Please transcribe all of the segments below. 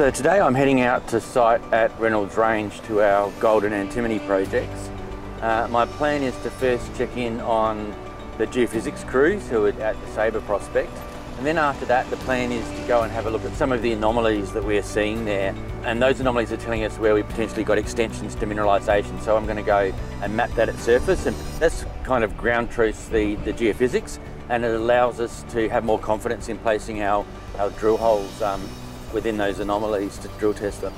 So today I'm heading out to site at Reynolds Range to our golden antimony projects. Uh, my plan is to first check in on the geophysics crews who are at the Sabre prospect. And then after that, the plan is to go and have a look at some of the anomalies that we're seeing there. And those anomalies are telling us where we potentially got extensions to mineralisation. So I'm going to go and map that at surface. And that's kind of ground truths the, the geophysics. And it allows us to have more confidence in placing our, our drill holes um, within those anomalies to drill test them.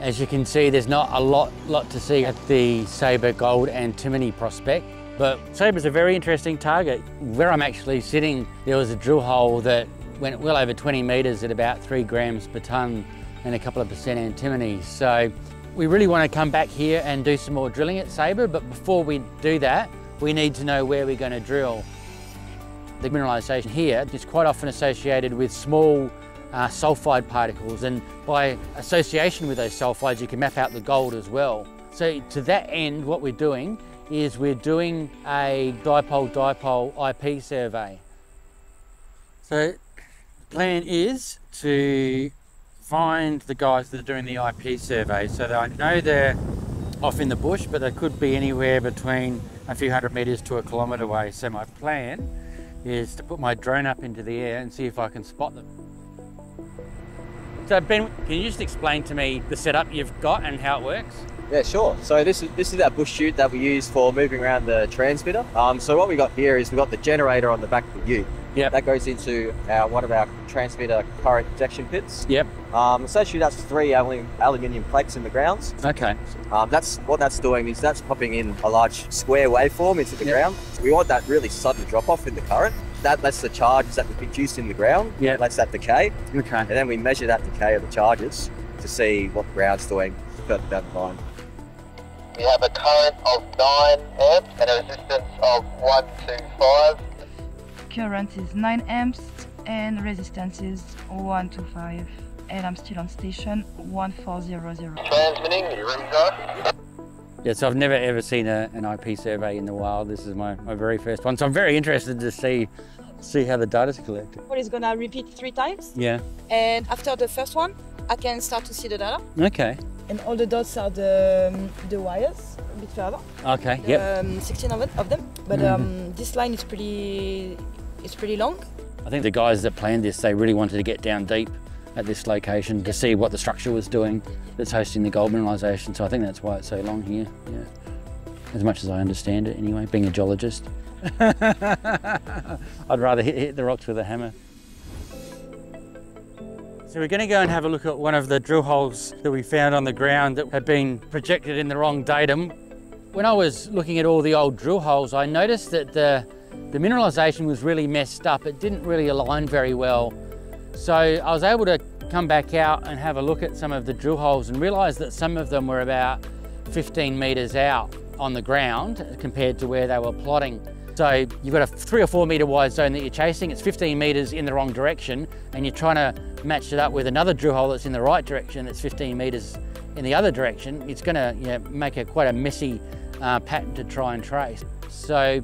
As you can see, there's not a lot, lot to see at the Sabre Gold Antimony prospect, but Sabre's a very interesting target. Where I'm actually sitting, there was a drill hole that went well over 20 metres at about three grams per tonne and a couple of percent antimony. So we really want to come back here and do some more drilling at Sabre, but before we do that, we need to know where we're going to drill. The mineralisation here is quite often associated with small uh, sulfide particles and by association with those sulfides you can map out the gold as well. So to that end what we're doing is we're doing a dipole-dipole IP survey. So the plan is to find the guys that are doing the IP survey so that I know they're off in the bush but they could be anywhere between a few hundred metres to a kilometre away. So my plan is to put my drone up into the air and see if I can spot them. So Ben, can you just explain to me the setup you've got and how it works? Yeah, sure. So this is this is our bush chute that we use for moving around the transmitter. Um, so what we got here is we got the generator on the back of the ute. Yeah. That goes into our, one of our transmitter current injection pits. Yep. Um, essentially, that's three aluminium, aluminium plates in the grounds. Okay. Um, that's what that's doing is that's popping in a large square waveform into the Yep. ground. We want that really sudden drop off in the current. That lets the charges that we produce in the ground. Yep. Lets that decay, Okay. and then we measure that decay of the charges to see what the ground's doing further down the line. We have a current of 9 amps and a resistance of 125. current is 9 amps and resistance is 125 and I'm still on station 1400. Transmitting, you ready go? Yeah, so I've never ever seen a, an IP survey in the wild. This is my, my very first one. So I'm very interested to see see how the data's collected. It's gonna repeat three times, Yeah. and after the first one, I can start to see the data. Okay. And all the dots are the um, the wires a bit further. Okay. Yep. Um, 16 of, it, of them, but Mhm. um, this line is pretty it's pretty long. I think the guys that planned this, they really wanted to get down deep at this location to see what the structure was doing that's hosting the gold mineralisation. So I think that's why it's so long here. Yeah. As much as I understand it anyway, being a geologist. I'd rather hit, hit the rocks with a hammer. So we're going to go and have a look at one of the drill holes that we found on the ground that had been projected in the wrong datum. When I was looking at all the old drill holes, I noticed that the, the mineralisation was really messed up. It didn't really align very well. So I was able to come back out and have a look at some of the drill holes and realise that some of them were about 15 metres out on the ground compared to where they were plotting. So you've got a three or four metre wide zone that you're chasing, it's 15 metres in the wrong direction and you're trying to match it up with another drill hole that's in the right direction that's 15 metres in the other direction. It's going to you know, make a quite a messy uh, pattern to try and trace. So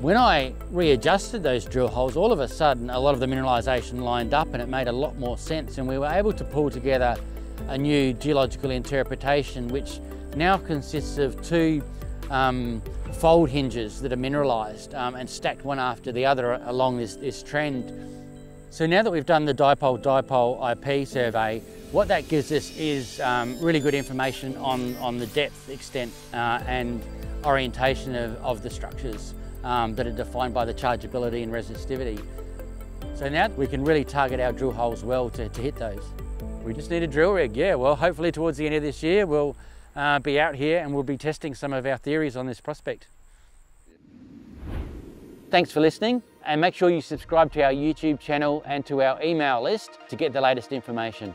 when I readjusted those drill holes, all of a sudden a lot of the mineralisation lined up and it made a lot more sense and we were able to pull together a new geological interpretation which now consists of two um, fold hinges that are mineralised um, and stacked one after the other along this, this trend. So now that we've done the dipole-dipole IP survey, what that gives us is um, really good information on, on the depth, extent uh, and orientation of, of the structures um, that are defined by the chargeability and resistivity. So now we can really target our drill holes well to, to hit those. We just need a drill rig, yeah. Well, hopefully towards the end of this year, we'll uh, be out here and we'll be testing some of our theories on this prospect. Thanks for listening and make sure you subscribe to our YouTube channel and to our email list to get the latest information.